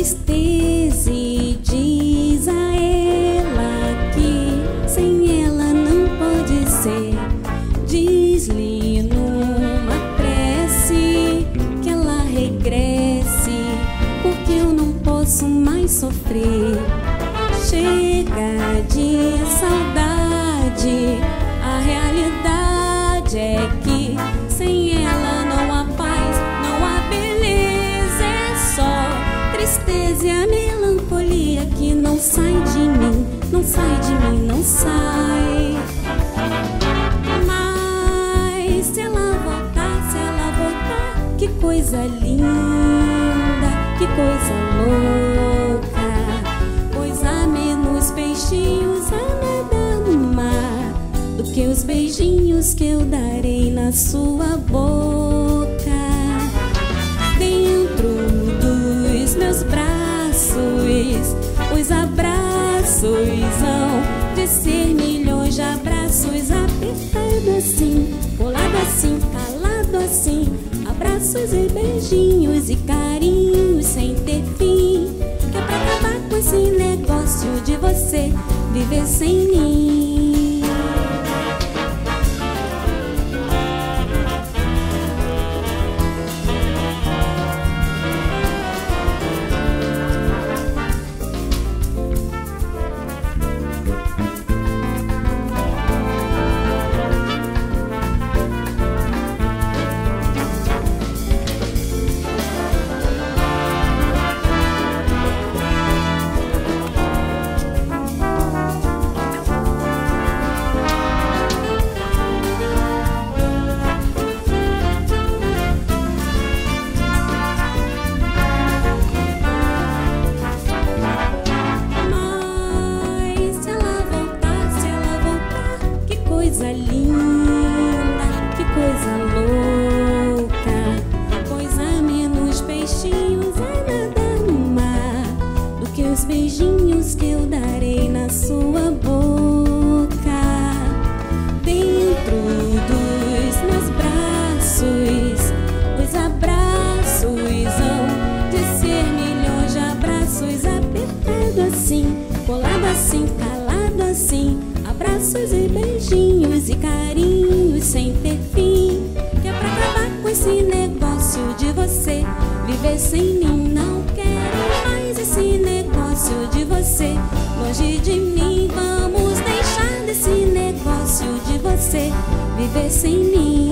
tristeza e diz a ela que sem ela não pode ser. Diz-lhe numa prece que ela regresse, porque eu não posso mais sofrer. Chega de saudade, a realidade é que tristeza e a melancolia que não sai de mim, não sai de mim, não sai. Mas se ela voltar, se ela voltar, que coisa linda, que coisa louca. Pois há menos peixinhos a nadar no mar do que os beijinhos que eu darei na sua boca. Os abraços hão de ser milhões de abraços apertado assim, colado assim, calado assim, abraços e beijinhos e carinhos sem ter fim. Que é pra acabar com esse negócio de você viver sem coisa linda, que coisa louca. Pois há menos peixinhos a nadar no mar do que os beijinhos que eu darei na sua boca. Dentro dos meus braços, os abraços hão de ser milhões de abraços apertado assim, colado assim, calado assim, abraços e beijinhos negócio de você viver sem mim. Não quero mais esse negócio de você longe de mim. Vamos deixar desse negócio de você viver sem mim.